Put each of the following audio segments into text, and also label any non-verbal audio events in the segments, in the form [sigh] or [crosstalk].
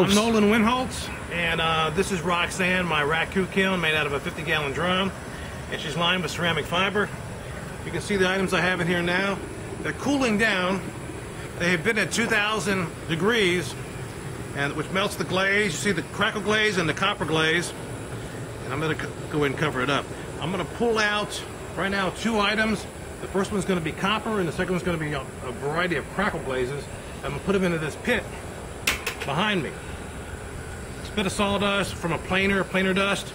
I'm Nolan Windholtz, and uh, this is Roxanne, my raku kiln made out of a 50 gallon drum, and she's lined with ceramic fiber. You can see the items I have in here now. They're cooling down. They have been at 2,000 degrees, and which melts the glaze. You see the crackle glaze and the copper glaze. And I'm going to go ahead and cover it up. I'm going to pull out right now two items. The first one's going to be copper, and the second one's going to be a, a variety of crackle glazes. I'm going to put them into this pit behind me bit of sawdust from a planer, planer dust,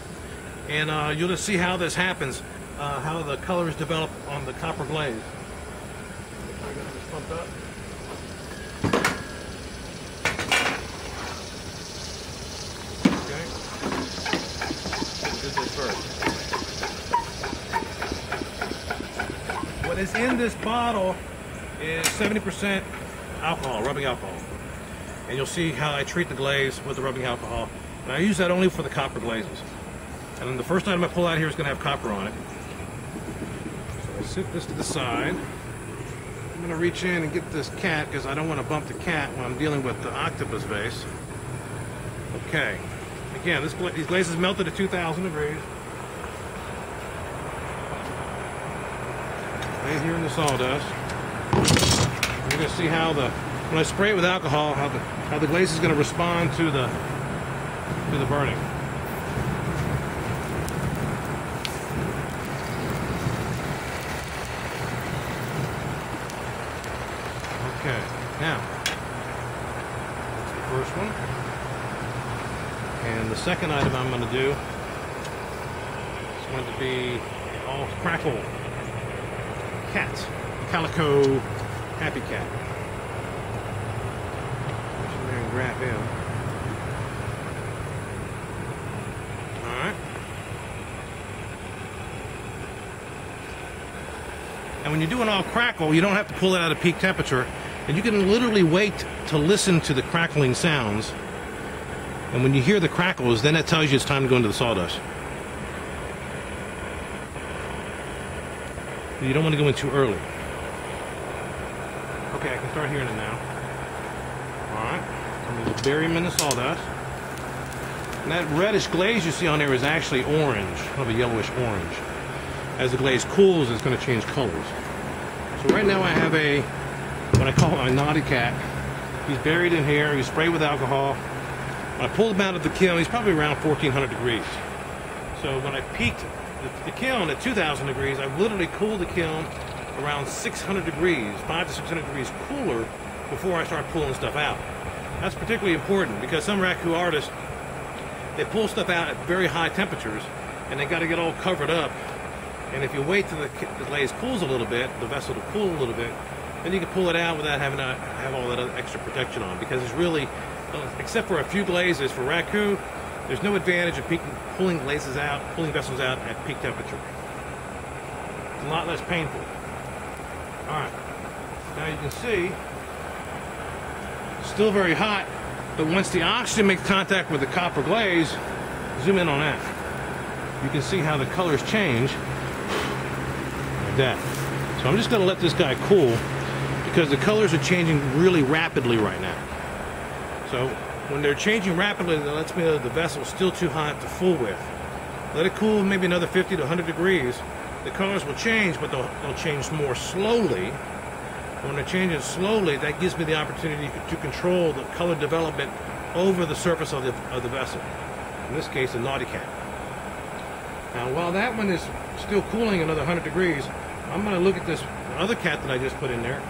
and uh, you'll just see how this happens, uh, how the colors develop on the copper glaze. What is in this bottle is 70% alcohol, rubbing alcohol and you'll see how I treat the glaze with the rubbing alcohol. And I use that only for the copper glazes. And then the first item I pull out here is going to have copper on it. So I sit this to the side. I'm going to reach in and get this cat because I don't want to bump the cat when I'm dealing with the octopus vase. Okay. Again, this these glazes melted at 2,000 degrees. Right here in the sawdust. You're going to see how the when I spray it with alcohol, how the, how the glaze is going to respond to the, to the burning. Okay, now, that's the first one. And the second item I'm going to do is going to be all crackle cats, calico happy cat Alright. And when you're doing all crackle, you don't have to pull it out at peak temperature. And you can literally wait to listen to the crackling sounds. And when you hear the crackles, then that tells you it's time to go into the sawdust. You don't want to go in too early. Okay, I can start hearing it now. The sawdust. And that reddish glaze you see on there is actually orange, kind of a yellowish orange. As the glaze cools, it's going to change colors. So right now I have a, what I call my naughty cat. He's buried in here. He's sprayed with alcohol. When I pulled him out of the kiln, he's probably around 1400 degrees. So when I peaked the, the kiln at 2000 degrees, I literally cooled the kiln around 600 degrees, 5 to 600 degrees cooler before I start pulling stuff out. That's particularly important because some raku artists, they pull stuff out at very high temperatures and they got to get all covered up. And if you wait till the, the glaze cools a little bit, the vessel to cool a little bit, then you can pull it out without having to have all that extra protection on because it's really, uh, except for a few glazes for raku, there's no advantage of peak, pulling glazes out, pulling vessels out at peak temperature. It's a lot less painful. All right, now you can see Still very hot, but once the oxygen makes contact with the copper glaze, zoom in on that. You can see how the colors change like that. So I'm just going to let this guy cool because the colors are changing really rapidly right now. So when they're changing rapidly, that lets me know the vessel's still too hot to full with. Let it cool maybe another 50 to 100 degrees. The colors will change, but they'll, they'll change more slowly when I change it slowly, that gives me the opportunity to control the color development over the surface of the, of the vessel. In this case, a naughty cat. Now, while that one is still cooling another 100 degrees, I'm going to look at this other cat that I just put in there.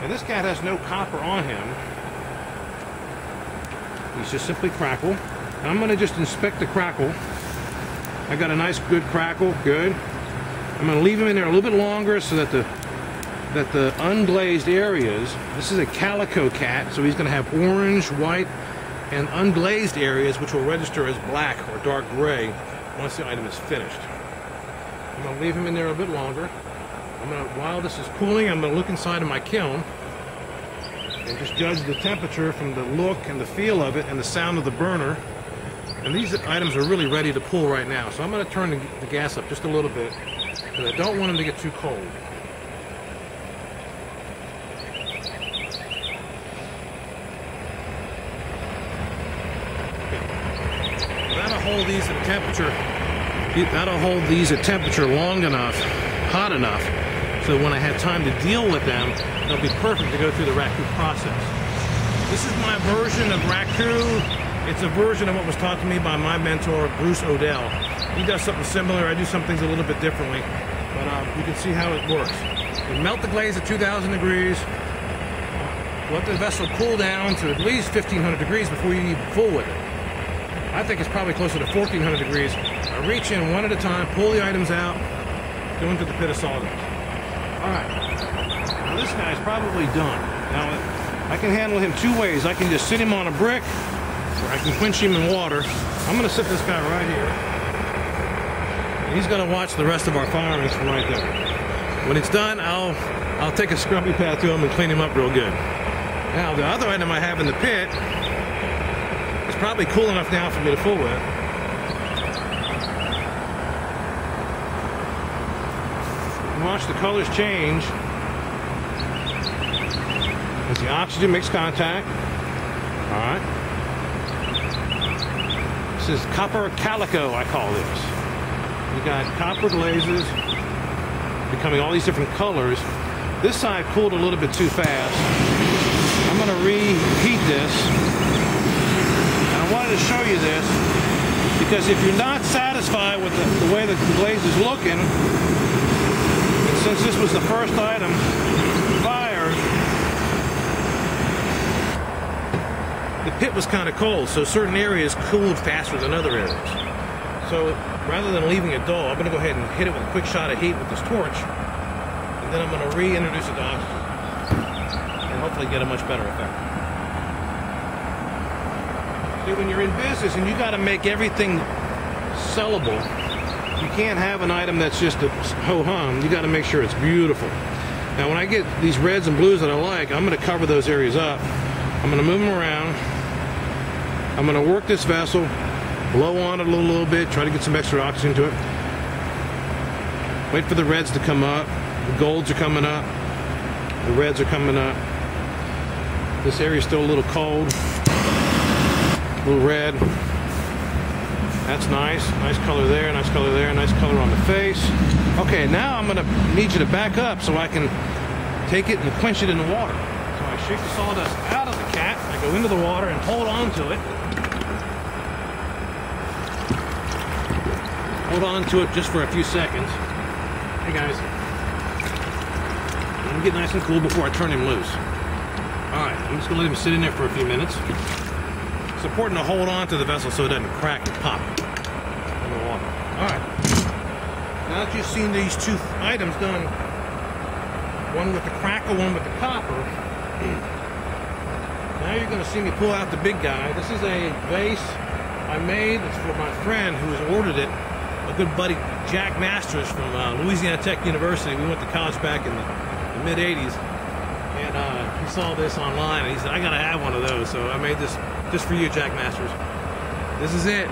And this cat has no copper on him. He's just simply crackle. And I'm going to just inspect the crackle. I got a nice good crackle, good. I'm going to leave him in there a little bit longer so that the that the unglazed areas, this is a calico cat, so he's going to have orange, white, and unglazed areas which will register as black or dark gray once the item is finished. I'm going to leave him in there a bit longer. I'm going to, while this is cooling, I'm going to look inside of my kiln and just judge the temperature from the look and the feel of it and the sound of the burner. And these items are really ready to pull right now. So I'm going to turn the, gas up just a little bit because I don't want them to get too cold. Hold these at temperature. That'll hold these at temperature long enough, hot enough, so when I have time to deal with them, they'll be perfect to go through the raku process. This is my version of raku. It's a version of what was taught to me by my mentor, Bruce Odell. He does something similar. I do some things a little bit differently, but um, you can see how it works. You melt the glaze at 2,000 degrees. Let the vessel cool down to at least 1,500 degrees before you even fool with it. I think it's probably closer to 1,400 degrees. I reach in one at a time, pull the items out, go into the pit of sawdust. All right. Now this guy's probably done. Now I can handle him two ways. I can just sit him on a brick, or I can quench him in water. I'm going to sit this guy right here. He's going to watch the rest of our firings from right there. When it's done, I'll I'll take a scrubby pad to him and clean him up real good. Now the other item I have in the pit probably cool enough now for me to fool with. watch the colors change as the oxygen makes contact. All right. This is copper calico, I call this. You got copper glazes becoming all these different colors. This side cooled a little bit too fast. I'm going to reheat this. Wanted to show you this because if you're not satisfied with the, the way the glaze is looking, since this was the first item fired, the pit was kind of cold, so certain areas cooled faster than other areas. So rather than leaving it dull, I'm going to go ahead and hit it with a quick shot of heat with this torch, and then I'm going to reintroduce it to oxygen, and hopefully get a much better effect. See, when you're in business and you got to make everything sellable, you can't have an item that's just a ho-hum. You got to make sure it's beautiful. Now, when I get these reds and blues that I like, I'm going to cover those areas up. I'm going to move them around. I'm going to work this vessel, blow on it a little, little bit, try to get some extra oxygen to it. Wait for the reds to come up. The golds are coming up. The reds are coming up. This area is still a little cold. Little red. That's nice. Nice color there, nice color there, nice color on the face. Okay, now I'm gonna need you to back up so I can take it and quench it in the water. So I shake the sawdust out of the cat, I go into the water and hold on to it. Hold on to it just for a few seconds. Hey guys. Let me get nice and cool before I turn him loose. Alright, I'm just gonna let him sit in there for a few minutes. It's important to hold on to the vessel so it doesn't crack and pop in the water. All right. Now that you've seen these two items done, one with the crackle, one with the copper, [clears throat] now you're going to see me pull out the big guy. This is a vase I made. It's for my friend who has ordered it, a good buddy, Jack Masters from uh, Louisiana Tech University. We went to college back in the, the mid 80s. And uh, he saw this online and he said, I got to have one of those. So I made this just for you, Jack Masters. This is it.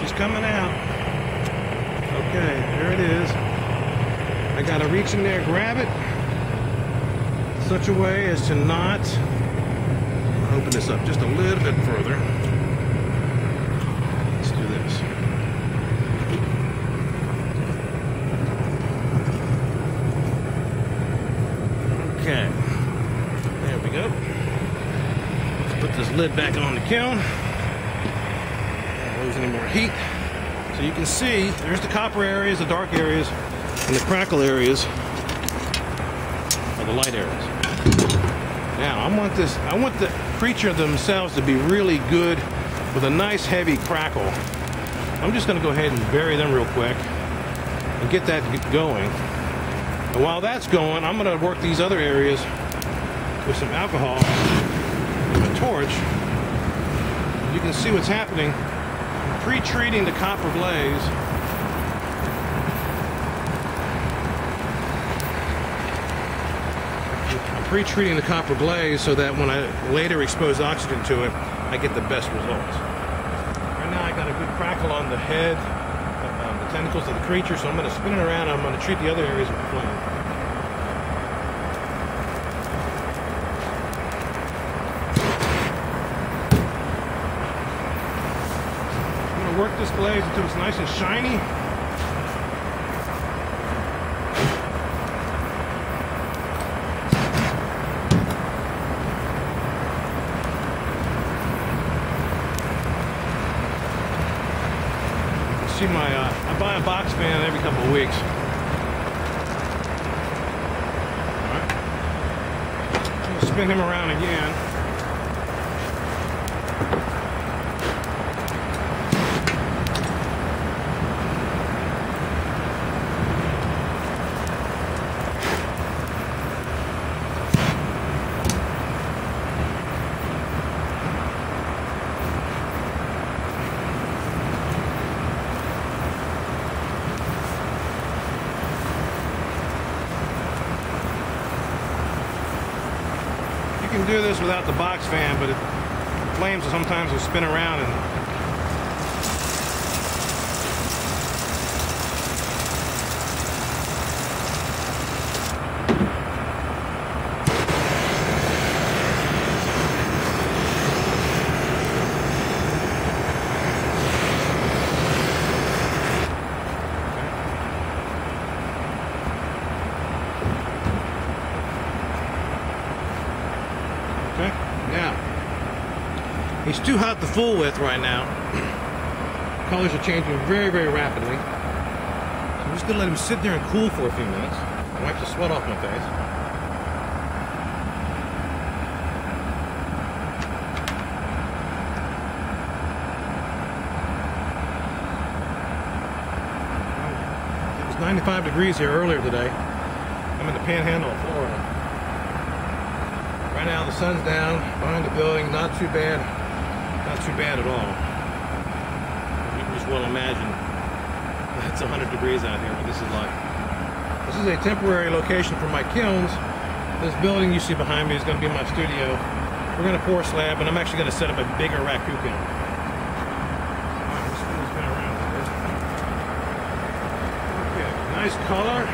She's coming out. Okay, there it is. I gotta reach in there, grab it, such a way as to not open this up just a little bit further. Let's do this. Okay. There we go put this lid back on the kiln. Don't lose any more heat. So you can see there's the copper areas, the dark areas, and the crackle areas are the light areas. Now I want this, I want the creature themselves to be really good with a nice heavy crackle. I'm just going to go ahead and bury them real quick and get that going. And while that's going, I'm going to work these other areas with some alcohol torch, you can see what's happening. Pre-treating the copper glaze. Pre-treating the copper glaze so that when I later expose oxygen to it, I get the best results. Right now I got a good crackle on the head, uh, the tentacles of the creature, so I'm going to spin it around. I'm going to treat the other areas with flame. Work this glaze until it's nice and shiny. See my, uh, I buy a box fan every couple of weeks. Alright. Spin him around again. Do this without the box fan, but it, flames sometimes will spin around and Okay, now, he's too hot to fool with right now. [clears throat] Colors are changing very, very rapidly. So I'm just gonna let him sit there and cool for a few minutes. Wipe the sweat off my face. It was 95 degrees here earlier today. I'm in the panhandle of Florida. Right now the sun's down behind the building, not too bad, not too bad at all. You can just well imagine it's 100 degrees out here, what this is like. This is a temporary location for my kilns. This building you see behind me is going to be my studio. We're going to pour slab, and I'm actually going to set up a bigger raku kiln. Nice color.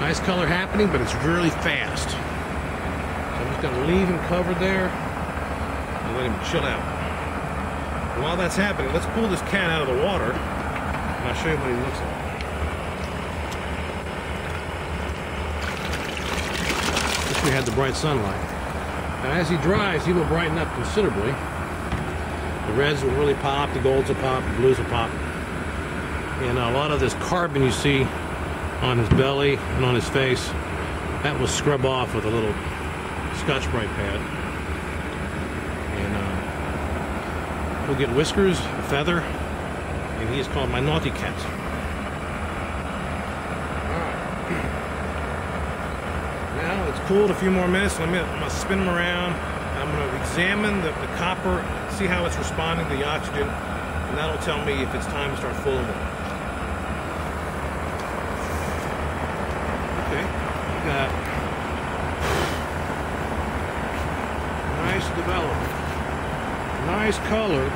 Nice color happening, but it's really fast. So I'm just going to leave him covered there and let him chill out. While that's happening, let's pull this cat out of the water and I'll show you what he looks like. Wish we had the bright sunlight. Now as he dries, he will brighten up considerably. The reds will really pop, the golds will pop, the blues will pop. And a lot of this carbon you see on his belly and on his face, that will scrub off with a little Scotch-Brite pad. And uh, we'll get whiskers, a feather, and he is called my naughty cat. Now it's cooled a few more minutes. Let me, I'm going to spin him around. I'm going to examine the, the copper, see how it's responding to the oxygen, and that'll tell me if it's time to start fooling it. Okay, we got nice development, nice color.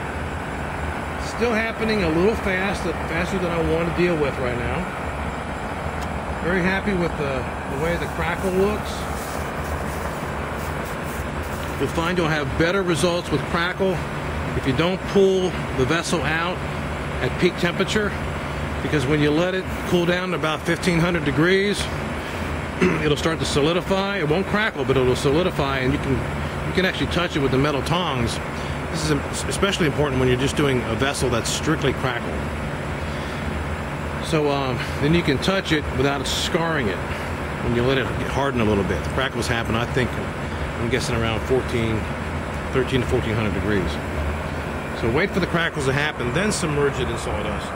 Still happening a little fast, faster than I want to deal with right now. Very happy with the, the way the crackle looks. You'll find you'll have better results with crackle if you don't pull the vessel out at peak temperature because when you let it cool down to about 1500 degrees [clears throat] it'll start to solidify it won't crackle but it'll solidify and you can you can actually touch it with the metal tongs this is especially important when you're just doing a vessel that's strictly crackle so um, then you can touch it without scarring it when you let it harden a little bit. The crackles happen I think I'm guessing around 14 13 to 1400 degrees. So wait for the crackles to happen then submerge it in sawdust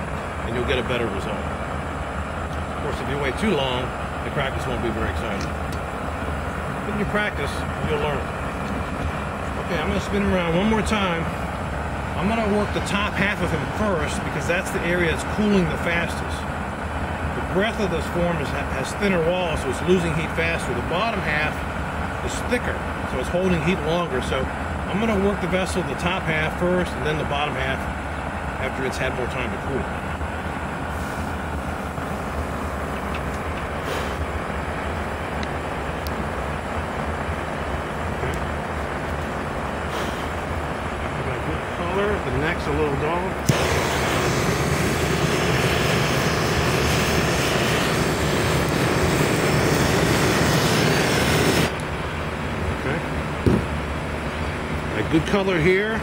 and you'll get a better result. Of course if you wait too long the crackles won't be very exciting. But when you practice you'll learn okay I'm to spin him around one more time. I'm going to work the top half of him first because that's the area that's cooling the fastest. The breadth of this form is, has thinner walls so it's losing heat faster. The bottom half is thicker so it's holding heat longer. So I'm going to work the vessel the top half first and then the bottom half after it's had more time to cool color. The neck's a little dull. Okay. A good color here.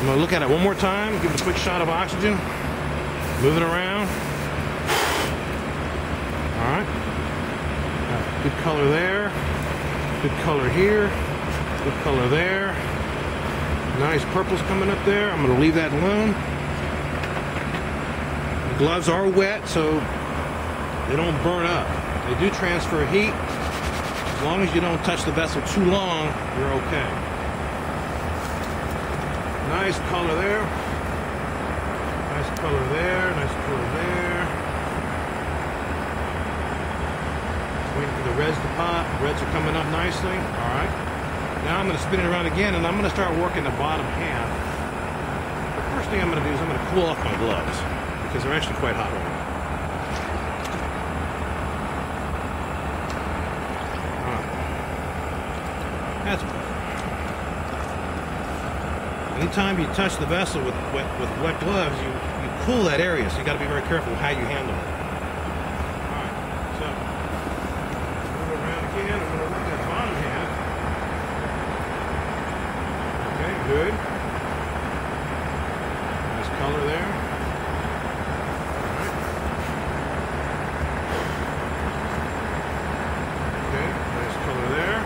I'm gonna look at it one more time, give it a quick shot of oxygen. Move it around. All right. Good color there. Good color here. Good color there. Nice purples coming up there. I'm going to leave that alone. The gloves are wet, so they don't burn up. They do transfer heat. As long as you don't touch the vessel too long, you're okay. Nice color there. Nice color there. Nice color there. Waiting for the reds to pop. Reds are coming up nicely. All right. Now I'm going to spin it around again and I'm going to start working the bottom half. The first thing I'm going to do is I'm going to cool off my gloves because they're actually quite hot right now. That's. Anytime you touch the vessel with wet, with wet gloves, you, you cool that area, so you got to be very careful how you handle it. All right, so move it around again. I'm going to work that bottom half. Okay, good. Nice color there. All right. Okay, nice color there.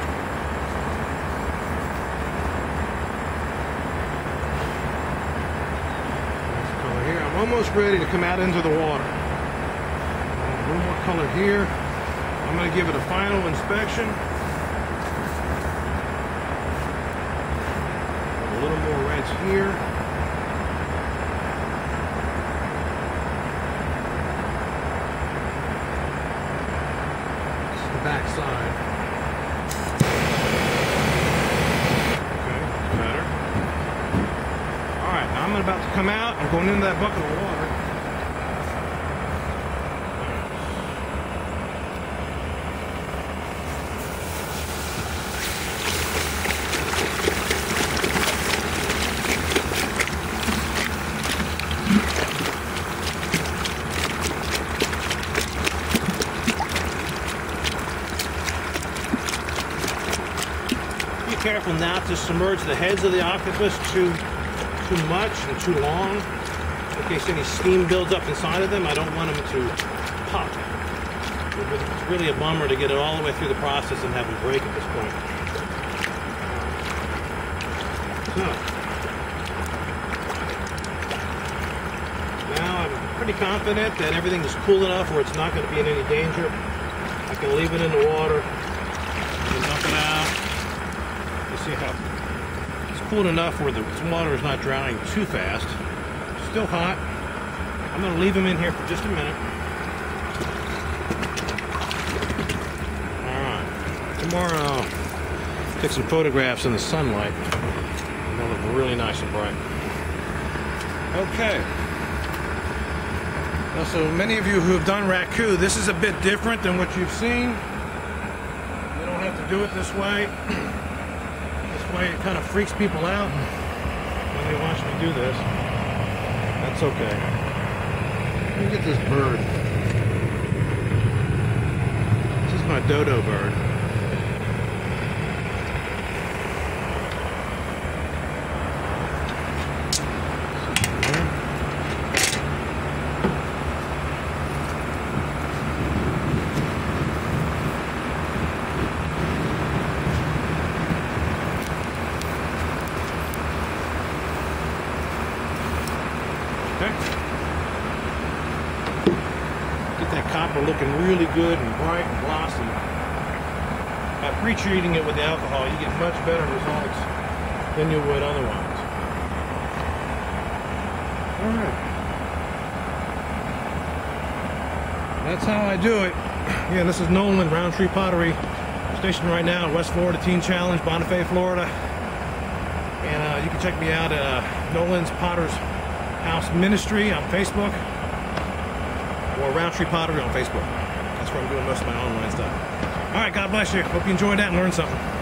Nice color here. I'm almost ready to out into the water. A little more color here. I'm going to give it a final inspection. A little more reds here. This is the back side. Okay, better. All right, now I'm about to come out. I'm going into that bucket of water. Be careful not to submerge the heads of the octopus too too much and too long. In case any steam builds up inside of them, I don't want them to pop. It's really a bummer to get it all the way through the process and have them break at this point. So, now I'm pretty confident that everything is cool enough where it's not going to be in any danger. I can leave it in the water and dump it out. You see how it's cool enough where the water is not drowning too fast. Still hot. I'm going to leave them in here for just a minute. All right. Tomorrow I'll take some photographs in the sunlight. They'll look really nice and bright. Okay. Now, so many of you who have done Raku, this is a bit different than what you've seen. You don't have to do it this way. [clears throat] Way it kind of freaks people out when they watch me do this. That's okay. Let me get this bird. This is my dodo bird. Okay. Get that copper looking really good and bright and glossy. By pre-treating it with the alcohol, you get much better results than you would otherwise. All right. That's how I do it. [clears throat] Yeah, this is Nolan, Round Tree Pottery. Stationed right now at West Florida Teen Challenge, Bonifay, Florida. And uh, you can check me out at uh, Nolan's Potter's House Ministry on Facebook or Round Tree Pottery on Facebook. That's where I'm doing most of my online stuff. All right, God bless you. Hope you enjoyed that and learned something.